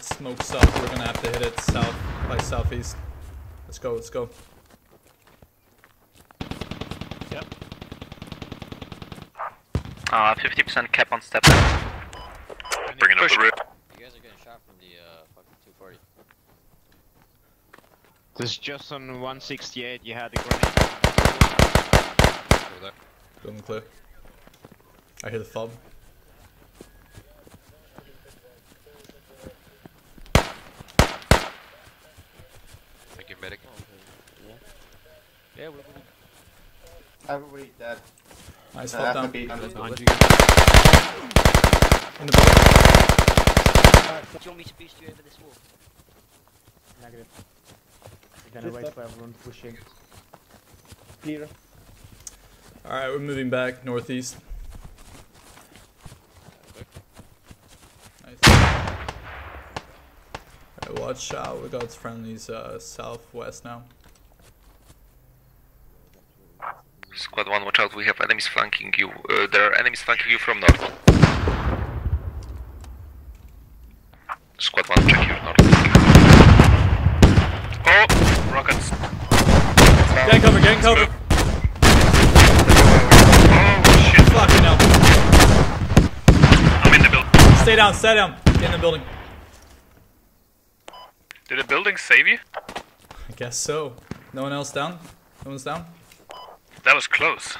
It smokes up. We're gonna have to hit it south by southeast. Let's go. Let's go. Yep. Uh, 50% cap on step. Bringing up Push. the rear. You guys are getting shot from the uh, fucking 240. There's just on 168. You had the grenade. Over there. Building clear. I hear the fob. Thank you, medic. Yeah, we're moving. Everybody dead. Nice Uh, fob down. FB. Behind you. In the building. Do you want me to boost you over this wall? Negative. We're gonna wait for everyone pushing. Clear. Alright, we're moving back northeast. Nice. Alright, watch out. We got friendlies uh, southwest now. Squad 1, watch out, we have enemies flanking you. Uh, there are enemies flanking you from north. Squad 1, check your north. Oh! Rockets. Gang cover, gang cover! Oh shit. Fucking hell. I'm in the building. Stay down, stay down. Get in the building. Did the building save you? I guess so. No one else down? No one's down? That was close.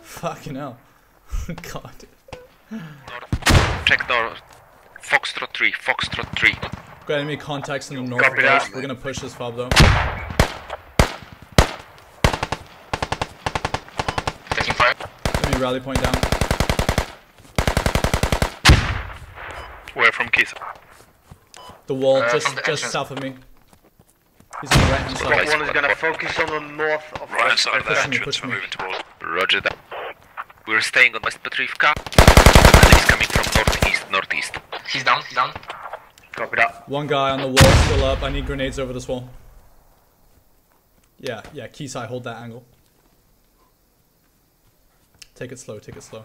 Fucking hell. God. Check north. Foxtrot 3, Foxtrot 3. Got enemy contacts in the Copy that. We're gonna push this fob though. Taking fire. Enemy rally point down. Where from Kisa? The wall Uh, just the just entrance. south of me. He's on the right hand Right. side. One is gonna focus on the north of Right hand side of the entrance. We're moving towards. Roger that. We're staying on West Petrivka. And he's coming from northeast, northeast. He's down, he's down. Copy that. One guy on the wall still up. I need grenades over this wall. Yeah, yeah, Kisai, hold that angle. Take it slow, take it slow.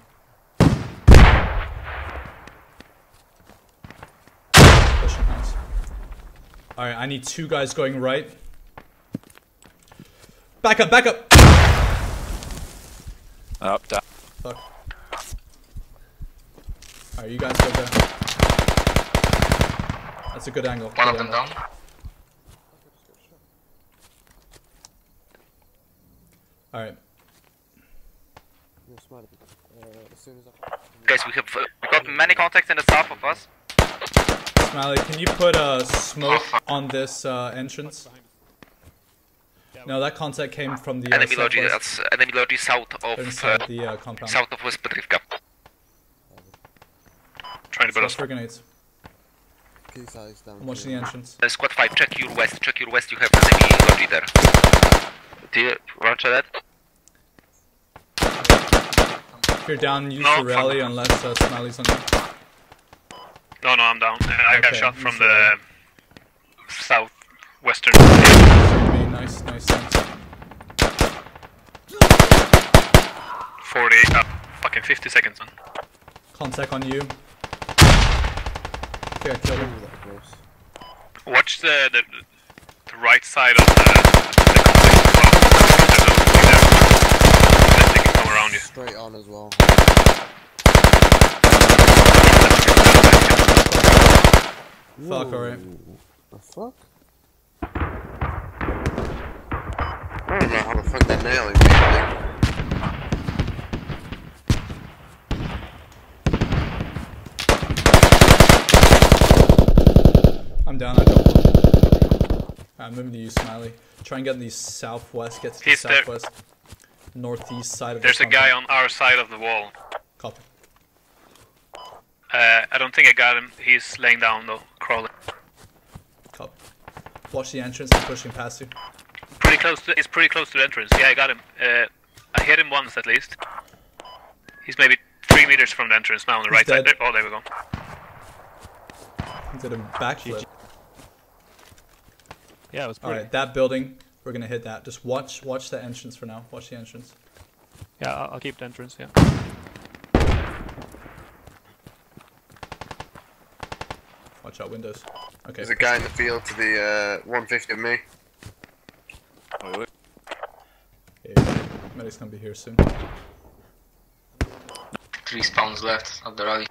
Pushing house. Alright, I need two guys going right. Back up, back up! Up, down. Fuck. Alright, you guys go there. That's a good angle. One good of them angle. down. Alright. Guys, we have uh, we got many contacts in the south of us. Smiley, can you put a smoke on this uh, entrance? No, that contact came from the uh, enemy southwest. that's enemy logi south of inside uh, the uh, compound. south of West Petrivka. Trying to build South us. for grenades. I'm watching the entrance. Uh, squad 5, check your west, check your west, you have enemy logi there. Do you, roger that? If you're down, use No, the rally unless uh, Smiley's on you. No, no, I'm down. I got shot from the southwestern. Nice, nice, nice. 40, uh, fucking 50 seconds on. Contact on you. Okay, I killed him. Watch the, the the right side of the, the complex. There's a there. Unless they can come around you. Straight on as well. Fuck, alright. The fuck? I don't know how the fuck that nailing me. I'm down, I don't. I'm moving to you, Smiley. Try and get in the southwest, get to the He's there. southwest. Northeast side of There's the a guy on our side of the wall. Copy. Uh, I don't think I got him. He's laying down though, crawling. Copy. Watch the entrance, I'm pushing past you. Pretty close to. He's pretty close to the entrance. Yeah, I got him. Uh, I hit him once at least. He's maybe three meters from the entrance now on the He's right side. dead. There. Oh, there we go. He did a backflip. Yeah, it was pretty. Alright, that building, we're gonna hit that. Just watch watch the entrance for now. Watch the entrance. Yeah, I'll, I'll keep the entrance. Yeah. Watch out, windows. Okay. There's a guy in the field to the uh, 150 of me. Yeah, medic's gonna be here soon. Three spawns left at the rally.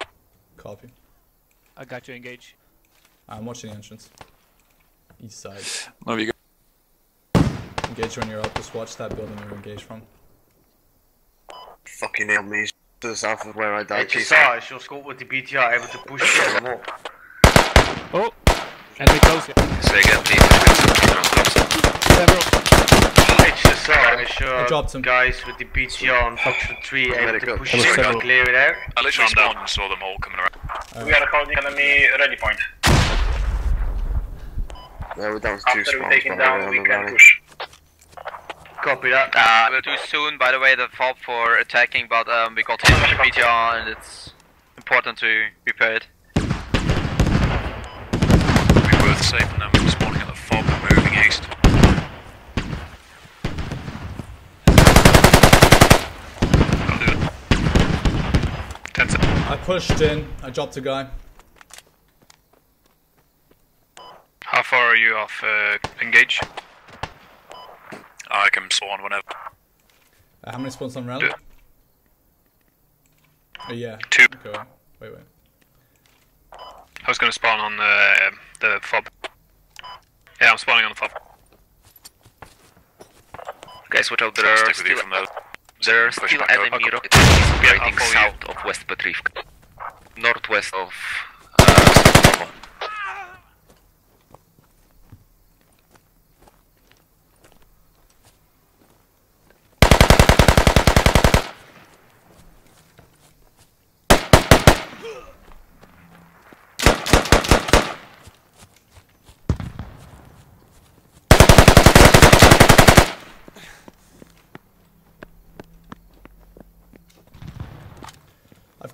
Copy. I got you engaged. I'm watching the entrance. East side. No, you Engage when you're up. Just watch that building you're engaged from. Fucking nailed me to the south of where I died. HSR, is your squad with the BTR able to push them up? Oh! Enemy close. Say again, please. Several. HSR, is I your dropped some guys with the BTR on Foxtrot 3 able to Medical. push There was them several. and clear it out? I literally spawned and saw them all coming around. We gotta call the enemy ready point. Yeah, we're down to two spawns. by the way, on the rally. Copy that. Uh, we're too soon, by the way, the fob for attacking, but um, we got hit with the BTR and it's important to repair it. We were safe and then we were spawning at the fob and moving east. I'll do it. Ten seconds. I pushed in. I dropped a guy. How far are you off uh, engage? I can spawn whenever. Uh, how many spawns on rally? Two. Uh, yeah. Two. Okay. Wait, wait. I was going to spawn on the the fob. Yeah, I'm spawning on the fob. Guys, watch out, there are still, you from there. are still enemy rockets operating south of West Petrivka. Northwest of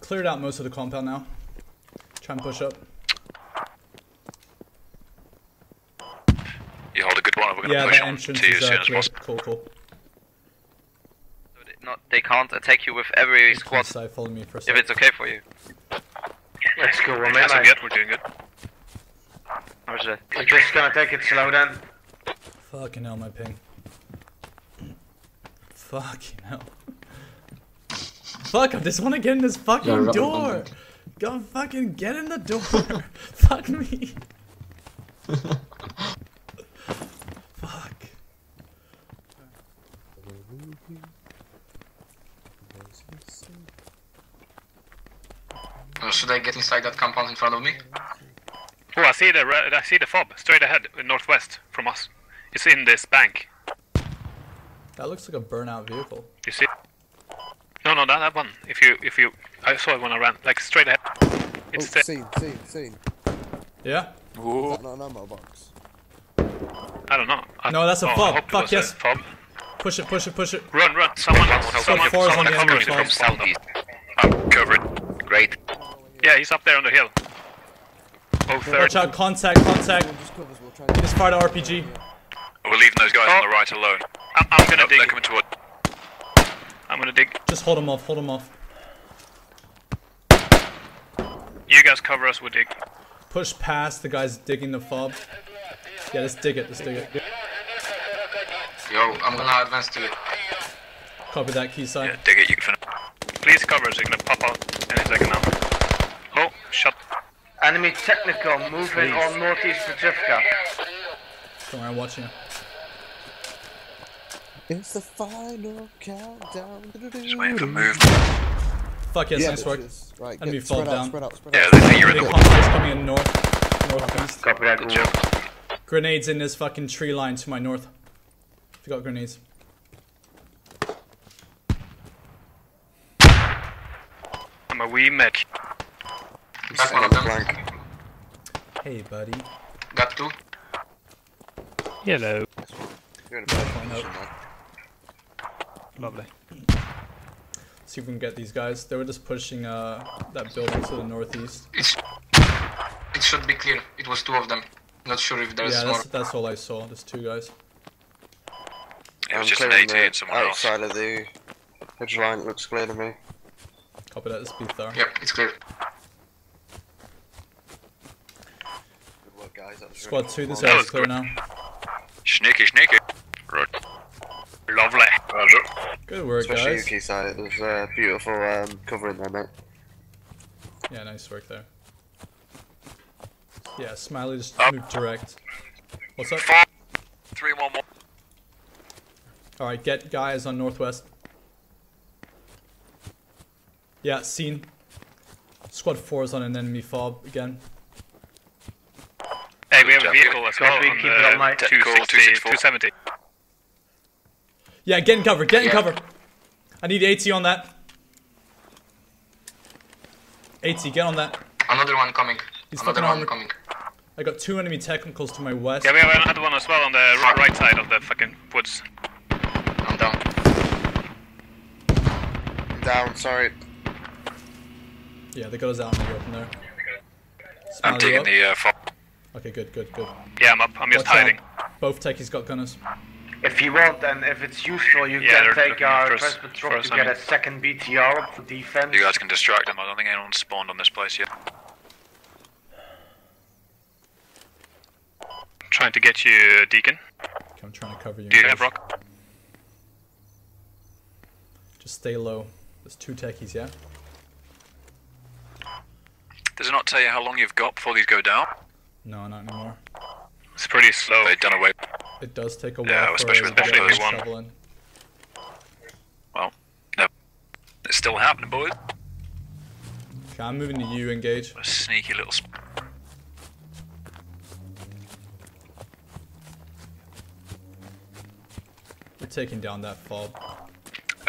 cleared out most of the compound now. Try and push up. You hold a good one, and we're going to Yeah, push the on to you as is uh, soon as possible. Cool, cool. So they, not, they can't attack you with every squad East side, follow me for a if it's okay for you. Let's go, one minute. As of we're doing good. How's that? We're just gonna take it slow then. Fucking hell, my ping. Fucking hell. Fuck, I just want to get in this fucking door. Go fucking get in the door. Fuck me. Fuck. Uh, should I get inside that compound in front of me? Oh, I see the re- I see the fob straight ahead, northwest from us. It's in this bank. That looks like a burnout vehicle. You see? No, no, that, that one. If you, if you, I saw it when I ran, like straight ahead. It's oh, seen, seen, seen. Yeah? Is that not an ammo box? I don't know. I, No, that's a oh, fob. hope Fuck yes. Fob. Push it, push it, push it. Run, run! Someone, Got someone, fours someone on the covers enemy it fob. from southeast. I'm covered. Great. Yeah, he's up there on the hill. Oh, third. Watch out, contact, contact. Just covers, we'll try and Just fired RPG. We're leaving those guys on the oh. right alone. I'm, I'm gonna dig. They're coming toward. I'm gonna dig. Just hold him off, hold him off. You guys cover us. We'll dig. Push past the guys digging the fob. Yeah, let's dig it, let's dig it. Yo, I'm gonna advance to it. Copy that key side. Yeah, dig it. You can. Please cover us. You're gonna pop out any second now. Oh, shut. Enemy technical moving on northeast Petrivka. Don't worry, I'm watching you. It's the final countdown. Just waiting for movement. Fuck yes, yeah, nice work. Right, Enemy get, fall spread down. out, spread out, spread Yeah, they think you're in the. convoys coming in north, northeast. Copy that. Good job. Grenades in this fucking tree line to my north. If you got grenades. I'm a wee mech. Back one of them. Blank. Hey, buddy. Got two. Hello. You're in a bad One position, out. Man. Lovely. See if we can get these guys. They were just pushing uh, that building to the northeast. It's. It should be clear. It was two of them. Not sure if there's Yeah, more. that's, that's all I saw. There's two guys. It was I'm just an clearing 80 the and someone else. outside of the ridge line. It looks clear to me. Copy that. Let's be there. Yep, it's clear. Good work, guys. Squad 2, this area is clear good. now. Sneaky, sneaky. Right. Lovely. Good work, Especially guys. UK side. There's uh, beautiful um, covering there, mate. Yeah, nice work there. Yeah, Smiley just Up. moved direct. What's up? Four, three, one, one. Alright, get guys on northwest. Yeah, seen. Squad 4 is on an enemy fob again. Hey, we have a Copy. vehicle as well Copy, on keep it on my- the Technical 260, 264. 270. Yeah, get in cover, get in cover. I need AT on that. AT, get on that. Another one coming. He's fucking Another one armored. coming. I got two enemy technicals to my west. Yeah, we have another one as well on the r- right side of the fucking woods. I'm down. I'm down, sorry. Yeah, they got us out in the open there. I'm taking up? the uh, fob. Okay, good, good, good. Yeah, I'm up. I'm just Watch out. hiding. Both techies got gunners. If you want and if it's useful, you Yeah, can take our after us- first us, to I get mean. a second BTR up for defense. You guys can distract them. I don't think anyone's spawned on this place yet. I'm Trying to get you, uh, Deacon. Okay, I'm trying to cover you. Do you have rock? Just stay low. There's two techies, yeah? Does it not tell you how long you've got before these go down? No, not anymore. It's pretty slow. They've done away. It does take a while Yeah, for especially with the the one. shovel. Well, no. It's still happening, boys. Okay, I'm moving to you, engage. A sneaky little. Sp- We're taking down that fob. uh,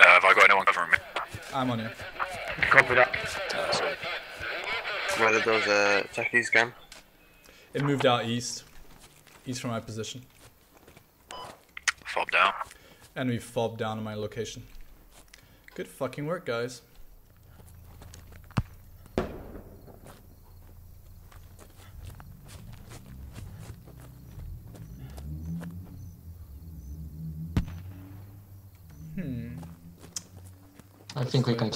have I got anyone covering me? I'm on you. Copy that. Where did those uh, techies go? It moved out east. East from my position. Fob down. Enemy fob down on my location. Good fucking work, guys. Hmm. I think we can.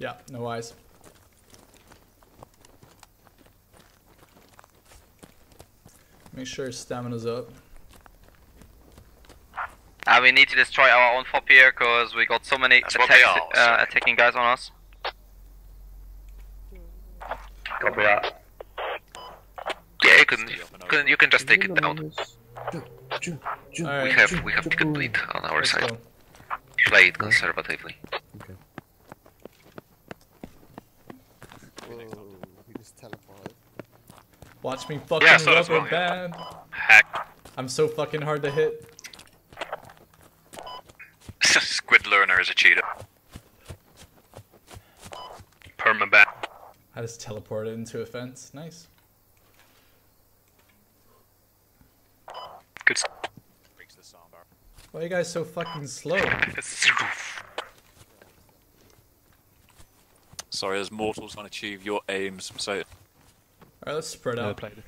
Yeah, no eyes. Make sure your stamina's up. Uh, we need to destroy our own fob here because we got so many That's what they attacks, are, uh, attacking guys on us. Copy that. Yeah, you can, can, you can just take it down. We have, we have the good bleed on our let's side. go. Play it conservatively. Whoa, we just teleported. Watch me fucking Yeah, I saw that as rubber well, yeah. band. Hack. I'm so fucking hard to hit. Squid learner is a cheater. Permaban. I just teleported into a fence. Nice. Good. s- Why are you guys so fucking slow? Sorry, as mortals can't achieve your aims, so Alright, let's spread out. played.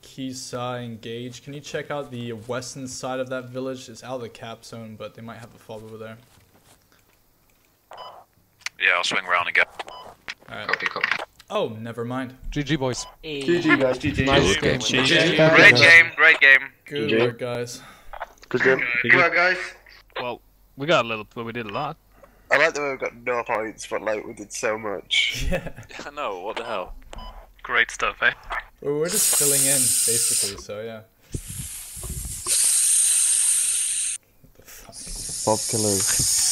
Kisa engage. Can you check out the western side of that village? It's out of the cap zone, but they might have a fob over there. Yeah, I'll swing around and get. Alright. Copy, copy. Oh, never mind. GG boys. GG guys, GG. Nice game. Great game, great game. Good GG. work, guys. Good game. Good work, guys. Well, we got a little, but we did a lot. I like that we've got no points, but like we did so much. Yeah. I know, what the hell? Great stuff, eh? Well, we're just filling in, basically, so yeah. What the fuck? Bob killers.